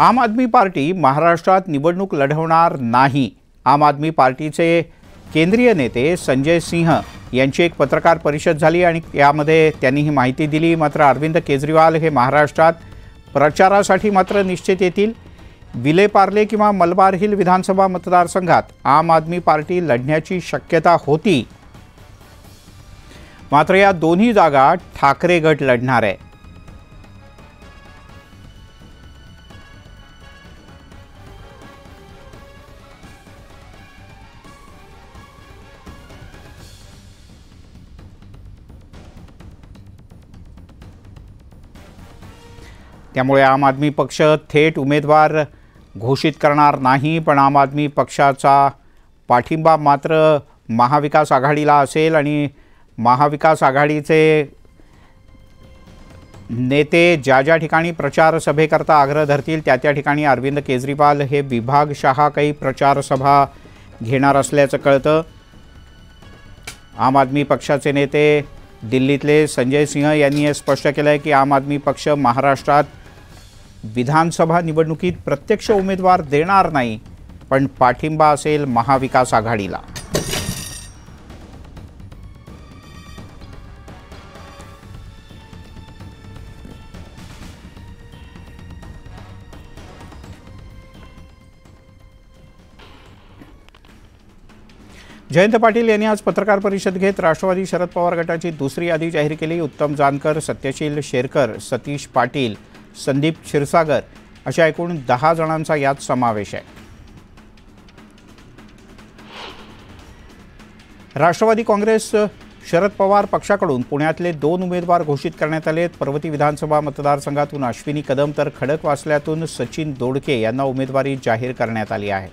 आम आदमी पार्टी महाराष्ट्रात निवडणूक लढवणार नाही. आम आदमी पार्टीचे केंद्रीय नेते संजय सिंह यांची एक पत्रकार परिषद झाली आणि यामध्ये त्यांनी ही माहिती दिली. मात्र अरविंद केजरीवाल हे महाराष्ट्रात प्रचारासाठी मात्र निश्चित येतील. विलेपार्ले किंवा मलबार हिल विधानसभा मतदारसंघात आम आदमी पार्टी लढण्याची शक्यता होती. मात्र या दोन्ही जागा ठाकरे गट लढणार. आहे त्यामुळे आम आदमी पक्ष थेट उमेदवार घोषित करणार नाही पण आम आदमी पक्षाचा पाठिंबा मात्र महाविकास आघाडीला असेल आणि महाविकास आघाडीचे नेते ज्या ज्या ठिकाणी प्रचार सभेकरता आग्रह धरतील त्या त्या ठिकाणी अरविंद केजरीवाल हे विभागशहा काही प्रचारसभा घेणार असल्याचं कळतं. आम आदमी पक्षाचे नेते दिल्लीतले संजय सिंह यांनी हे स्पष्ट केलं आहे की आम आदमी पक्ष महाराष्ट्रात विधानसभा निवडणुकीत प्रत्यक्ष उमेदवार देणार नाही पण पाठिंबा असेल महाविकास आघाडीला. जयंत पाटील यांनी आज पत्रकार परिषद घेत राष्ट्रवादी शरद पवार गटाची दुसरी यादी जाहीर केली. उत्तम जानकर सत्यशील शेरकर सतीश पाटील संदीप क्षीरसागर अशा एकूण दहा जणांचा यात समावेश आहे. राष्ट्रवादी काँग्रेस शरद पवार पक्षाकडून पुण्यातले दोन उमेदवार घोषित करण्यात आले पर्वती विधानसभा मतदारसंघातून अश्विनी कदम तर खडकवासल्यातून सचिन दोडके यांना उमेदवारी जाहीर करण्यात आली आहे.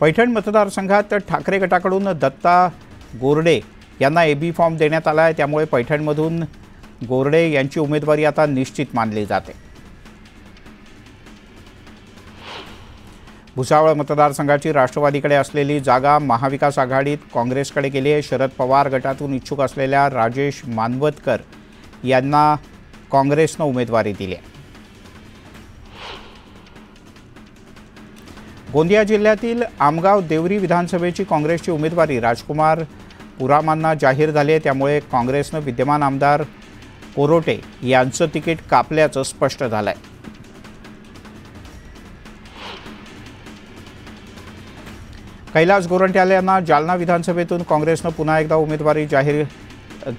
पैठण मतदारसंघात ठाकरे गटाकडून दत्ता गोरडे यांना ए बी फॉर्म देण्यात आला आहे. त्यामुळे पैठणमधून गोरडे यांची उमेदवारी आता निश्चित मानली जाते. भुसावळ मतदारसंघाची राष्ट्रवादीकडे असलेली जागा महाविकास आघाडीत काँग्रेसकडे गेली आहे. शरद पवार गटातून इच्छुक असलेल्या राजेश मानवतकर यांना काँग्रेसनं उमेदवारी दिली आहे. गोंदिया जिल्ह्यातील आमगाव देवरी विधानसभेची काँग्रेसची उमेदवारी राजकुमार पुरामांना जाहीर झाले त्यामुळे काँग्रेसनं विद्यमान आमदार कोरोटे यांचं तिकीट कापल्याचं स्पष्ट झालं आहे कैलास गोरंट्याल यांना जालना विधानसभेतून काँग्रेसनं पुन्हा एकदा उमेदवारी जाहीर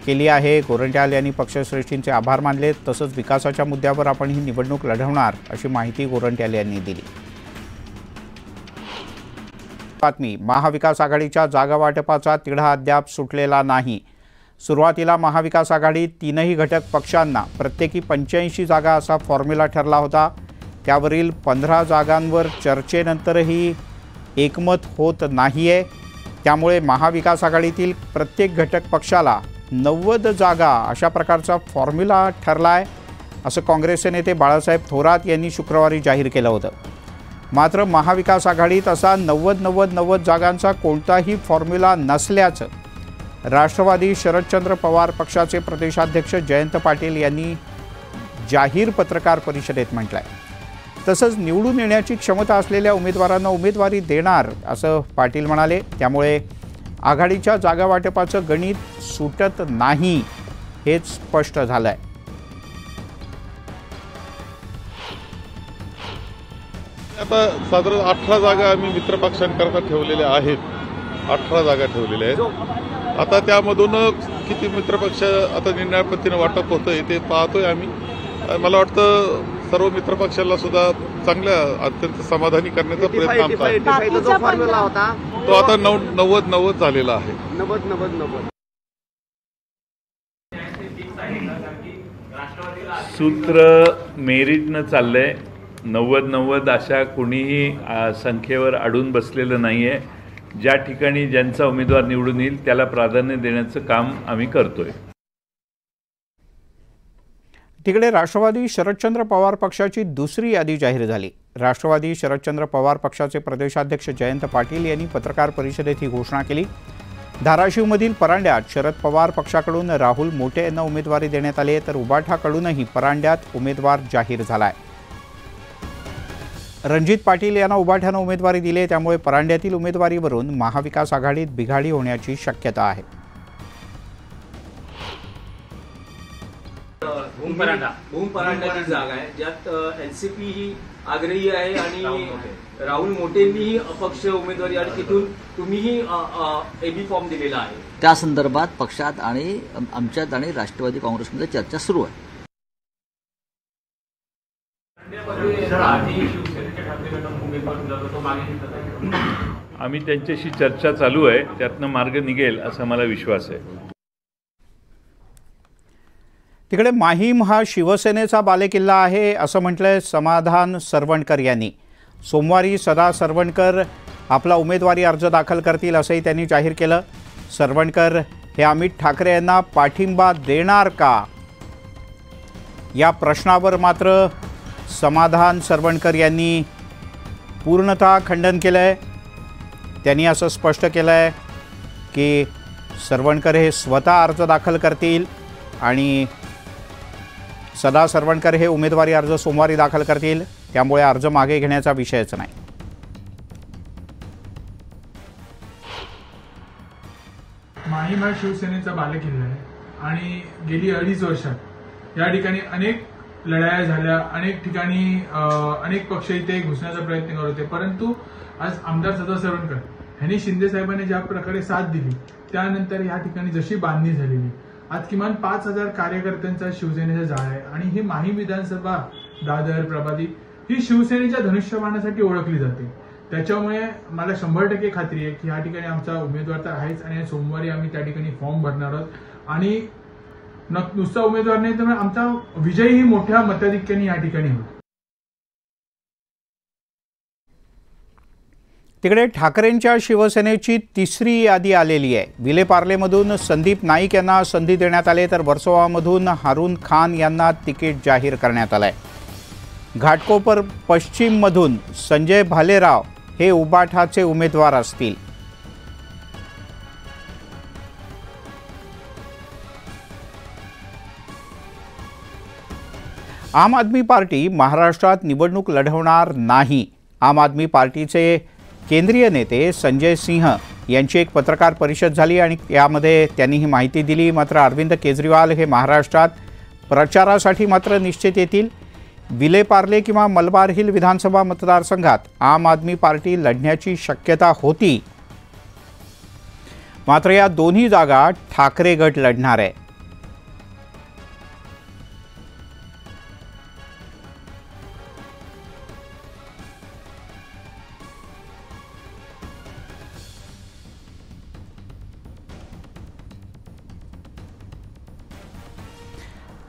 केली आहे. गोरंट्याल यांनी पक्षश्रेष्ठींचे आभार मानले तसंच विकासाच्या मुद्द्यावर आपण ही निवडणूक लढवणार अशी माहिती गोरंट्याल यांनी दिली. बातमी. महाविकास आघाडीच्या जागा वाटपाचा तिढा अद्याप सुटलेला नाही. सुरुवातीला महाविकास आघाडीत तीनही घटक पक्षांना प्रत्येकी पंच्याऐंशी जागा असा फॉर्म्युला ठरला होता. त्यावरील पंधरा जागांवर चर्चेनंतरही एकमत होत नाही आहे त्यामुळे महाविकास आघाडीतील प्रत्येक घटक पक्षाला नव्वद जागा अशा प्रकारचा फॉर्म्युला ठरला आहे असं काँग्रेसचे नेते बाळासाहेब थोरात यांनी शुक्रवारी जाहीर केलं होतं. मात्र महाविकास आघाडीत असा नव्वद नव्वद नव्वद जागांचा कोणताही फॉर्म्युला नसल्याचं राष्ट्रवादी शरदचंद्र पवार पक्षाचे प्रदेशाध्यक्ष जयंत पाटील यांनी जाहीर पत्रकार परिषदेत म्हटलं आहे तसंच निवडून येण्याची क्षमता असलेल्या उमेदवारांना उमेदवारी देणार असं पाटील म्हणाले. त्यामुळे आघाडीच्या जागावाटपाचं गणित सुटत नाही हेच स्पष्ट झालं आहे आता साधारण अठरा जागा आम्ही मित्रपक्षांकरता ठेवलेल्या आहेत. अठरा जागा ठेवलेल्या आहेत. आता त्यामधून किती मित्रपक्ष आता निर्णय पद्धतीनं वाटप होतंय ते पाहतोय आम्ही. मला वाटतं सर्व मित्रपक्षाला सुद्धा चांगल्या अत्यंत समाधानी करण्याचा प्रयत्न आमचा आहे. डिफाईचा जो फॉर्म्युला होता. तो आता नऊ नव्वद नव्वद झालेला आहे. नव्वद नव्वद नव्वद. सूत्र मेरिटनं चाललंय. नव्वद नव्वद अशा कुणीही संख्येवर अडून बसलेलं नाही आहे ज्या ठिकाणी ज्यांचा उमेदवार निवडून येईल त्याला प्राधान्य देण्याचं काम आम्ही करतोय. तिकडे राष्ट्रवादी शरदचंद्र पवार पक्षाची दुसरी यादी जाहीर झाली. राष्ट्रवादी शरदचंद्र पवार पक्षाचे प्रदेशाध्यक्ष जयंत पाटील यांनी पत्रकार परिषदेत ही घोषणा केली. धाराशिवमधील परांड्यात शरद पवार पक्षाकडून राहुल मोटे यांना उमेदवारी देण्यात आली आहे तर उबाठाकडूनही परांड्यात उमेदवार जाहीर झाला आहे रणजित पाटील यांना उबाठ्यानं उमेदवारी दिली आहे. त्यामुळे परांड्यातील उमेदवारीवरून महाविकास आघाडीत बिघाडी होण्याची शक्यता आहे. भूम परांडा भूम परांडाची जागा आहे. ज्यात एनसीपी ही आग्रही आहे आणि राहुल मोटेंनीही अपक्ष उमेदवारी आणि तिथून तुम्हीही एबी फॉर्म दिलेला आहे. त्या संदर्भात पक्षात आणि आम- आमच्यात आणि राष्ट्रवादी काँग्रेसमध्ये चर्चा सुरू आहे. आम्ही त्यांच्याशी चर्चा चालू आहे त्यातनं मार्ग निघेल असा मला विश्वास आहे. तिकडे माहीम हा शिवसेनेचा बालेकिल्ला आहे असं म्हटलंय समाधान सरवणकर यांनी. सोमवारी सदा सरवणकर आपला उमेदवारी अर्ज दाखल करतील असंही त्यांनी जाहीर केलं. सरवणकर हे अमित ठाकरे यांना पाठिंबा देणार का? या प्रश्नावर मात्र समाधान सरवणकर यांनी पूर्णतः खंडन केलं आहे त्यांनी असं स्पष्ट केलं आहे की सरवणकर हे स्वतः अर्ज दाखल करतील आणि सदा सरवणकर हे उमेदवारी अर्ज सोमवारी दाखल करतील. त्यामुळे अर्ज मागे घेण्याचा विषयच नाही. माहीम हा शिवसेनेचा बालेकिल्ला आहे आणि गेली अडीच वर्षात या ठिकाणी अनेक लढाया झाल्या. अनेक ठिकाणी अनेक पक्ष इथे घुसण्याचा प्रयत्न करत होते. परंतु आज आमदार सदा सरवणकर यांनी शिंदे साहेबांनी ज्या प्रकारे साथ दिली त्यानंतर या ठिकाणी जशी बांधणी झालेली. आज किमान पाच हजार कार्यकर्त्यांचा शिवसेनेचा जाळ आहे. आणि ही माहीम विधानसभा दादर प्रभाती ही शिवसेनेच्या धनुष्यबाणासाठी ओळखली जाते. त्याच्यामुळे मला शंभर टक्के खात्री आहे की या ठिकाणी आमचा उमेदवार तर आहेच. आणि सोमवारी आम्ही त्या ठिकाणी फॉर्म भरणार आहोत. आणि नुसता उमेदवार नाही तर आमचा विजयही मोठ्या मताधिक्याने या ठिकाणी होतो. तिकडे ठाकरेंच्या शिवसेनेची तिसरी यादी आलेली आहे. विलेपार्लेमधून संदीप नाईक यांना संधी देण्यात आली तर वर्सोवामधून हारून खान यांना तिकीट जाहीर करण्यात आलं आहे घाटकोपर पश्चिममधून संजय भालेराव हे उबाठाचे उमेदवार असतील. आम आदमी पार्टी महाराष्ट्रात निवडणूक लढवणार नाही. आम आदमी पार्टीचे केंद्रीय नेते संजय सिंह यांची एक पत्रकार परिषद झाली आणि यामध्ये त्यांनी ही माहिती दिली. मात्र अरविंद केजरीवाल हे महाराष्ट्रात प्रचारासाठी मात्र निश्चित येतील. विलेपार्ले किंवा मलबार हिल विधानसभा मतदारसंघात आम आदमी पार्टी लढण्याची शक्यता होती. मात्र या दोन्ही जागा ठाकरे गट लढणार. आहे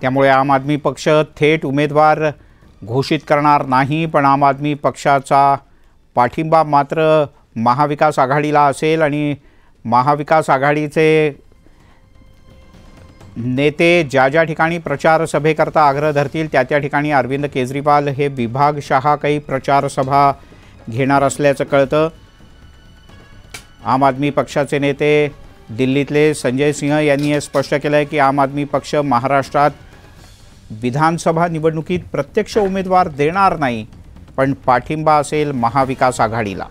त्यामुळे आम आदमी पक्ष थेट उमेदवार घोषित करणार नाही पण आम आदमी पक्षाचा पाठिंबा मात्र महाविकास आघाडीला असेल आणि महाविकास आघाडीचे नेते ज्या ज्या ठिकाणी प्रचार सभेकरता आग्रह धरतील त्या त्या ठिकाणी अरविंद केजरीवाल हे विभागशहा काही प्रचारसभा घेणार असल्याचं कळतं. आम आदमी पक्षाचे नेते दिल्लीतले संजय सिंह यांनी हे स्पष्ट केलं आहे की आम आदमी पक्ष महाराष्ट्रात विधानसभा निवडणुकीत प्रत्यक्ष उमेदवार देणार नाही पण पाठिंबा असेल महाविकास आघाडीला.